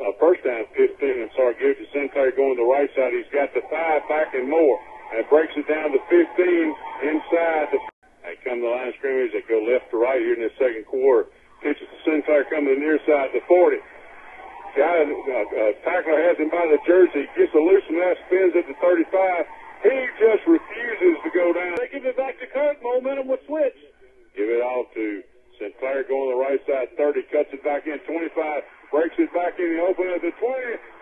uh, first down 15. I'm sorry, give it Sinclair going to the right side. He's got the five back and more. And breaks it down to 15 inside. The, they come the line of scrimmage. They go left to right here in the second quarter. Pitches to Sinclair coming to the near side to 40. Guy, uh, uh, tackler has him by the jersey. Gets a loose and that, spins at the 35. He just refuses to go down. They give it back to Kirk. Momentum will switch. Give it off to Sinclair going to the right side, 30, cuts it back in, 25, breaks it back in the open at the 20.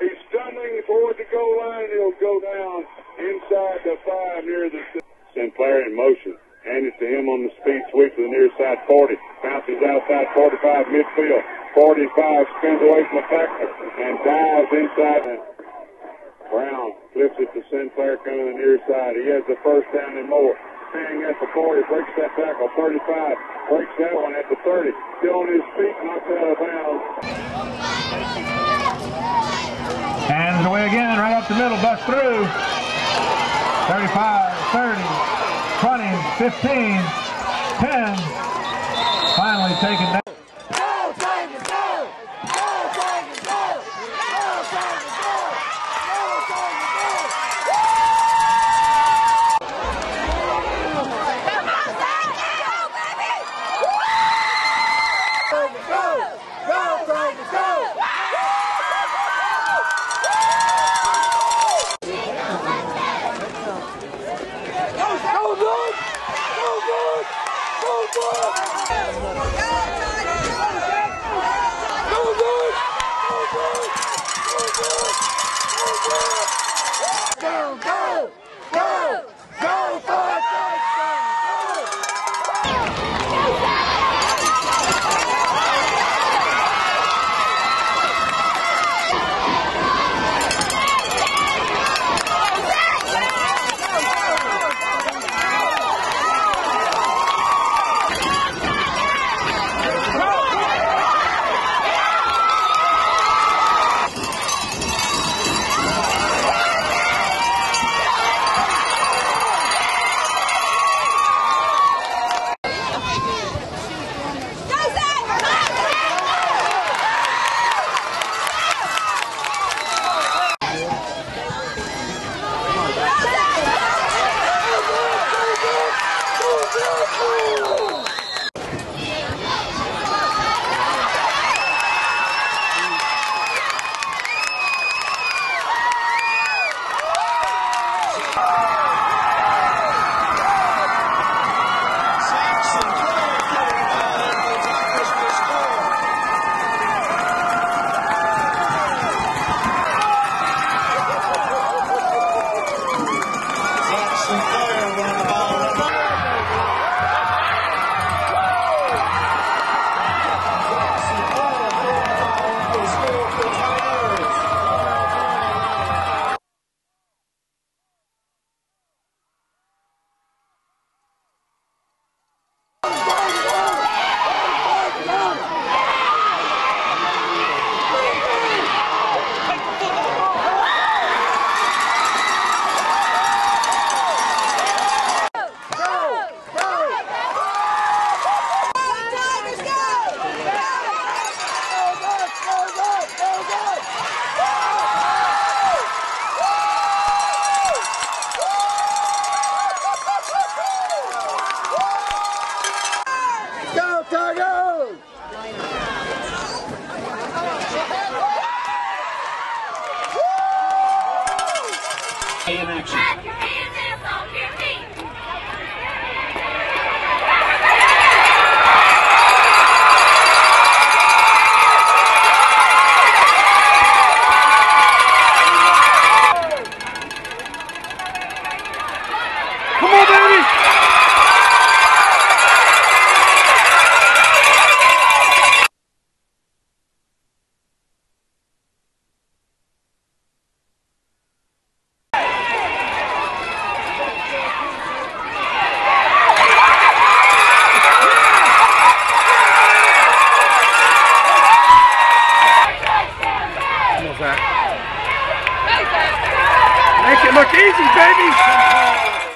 He's stumbling toward the goal line. He'll go down inside the five near the Sinclair in motion. Hand it to him on the speed sweep to the near side, 40. Bounces outside, 45 midfield. 45 spins away from the tackler and dives inside. Brown flips it to Sinclair coming to the near side. He has the first down and more staying at the 40, breaks that tackle, 35, breaks that one at the 30, still on his feet, knocked out of bounds. It away again, right up the middle, bust through. 35, 30, 20, 15, 10. Finally taken Go, go!